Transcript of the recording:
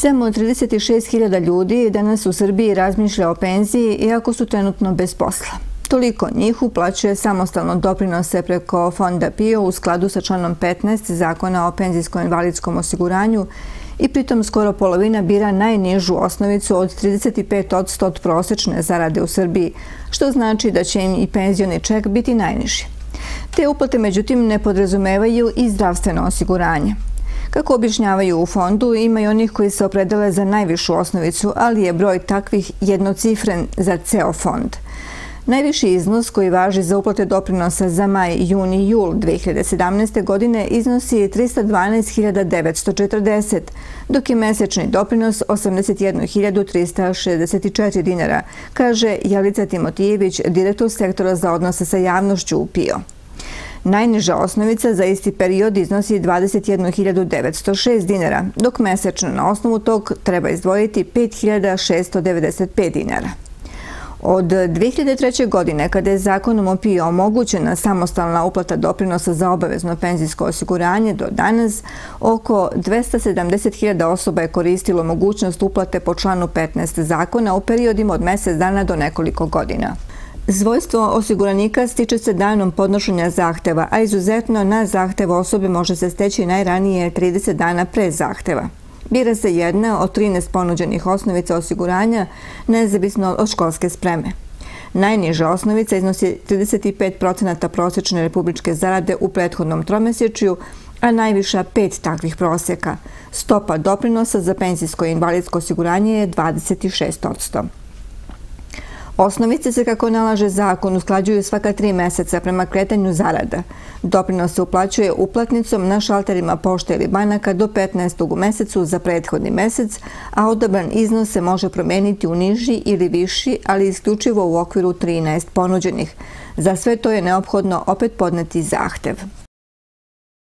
Samo 36.000 ljudi danas u Srbiji razmišlja o penziji iako su trenutno bez posla. Toliko njih uplaćuje samostalno doprinose preko fonda PIO u skladu sa članom 15 zakona o penzijsko-invalidskom osiguranju i pritom skoro polovina bira najnižu osnovicu od 35% od prosečne zarade u Srbiji, što znači da će im i penzioni ček biti najniži. Te uplate međutim ne podrazumevaju i zdravstveno osiguranje. Kako objašnjavaju u fondu, ima i onih koji se opredele za najvišu osnovicu, ali je broj takvih jednocifren za ceo fond. Najviši iznos koji važi za uplate doprinosa za maj, juni i jul 2017. godine iznosi 312.940, dok je mesečni doprinos 81.364 dinara, kaže Jelica Timotijević, direktor sektora za odnose sa javnošću u PIO. Najniža osnovica za isti period iznosi 21.906 dinara, dok mesečno na osnovu tog treba izdvojiti 5.695 dinara. Od 2003. godine, kada je zakonom o PIO omogućena samostalna uplata doprinosa za obavezno penzijsko osiguranje, do danas oko 270.000 osoba je koristilo mogućnost uplate po članu 15 zakona u periodima od mesec dana do nekoliko godina. Zvojstvo osiguranika stiče se danom podnošenja zahteva, a izuzetno na zahtev osobe može se steći najranije 30 dana pre zahteva. Bira se jedna od 13 ponuđenih osnovica osiguranja, nezavisno od školske spreme. Najniža osnovica iznosi 35% prosječne republičke zarade u prethodnom tromesečju, a najviša pet takvih prosjeka. Stopa doprinosa za penzijsko i invalidsko osiguranje je 26%. Osnovice se, kako nalaže zakon, usklađuju svaka tri meseca prema kretanju zarada. Doprinos se uplaćuje uplatnicom na šalterima pošte ili banaka do 15. u mesecu za prethodni mesec, a odabran iznos se može promijeniti u niži ili viši, ali isključivo u okviru 13 ponuđenih. Za sve to je neophodno opet podneti zahtev.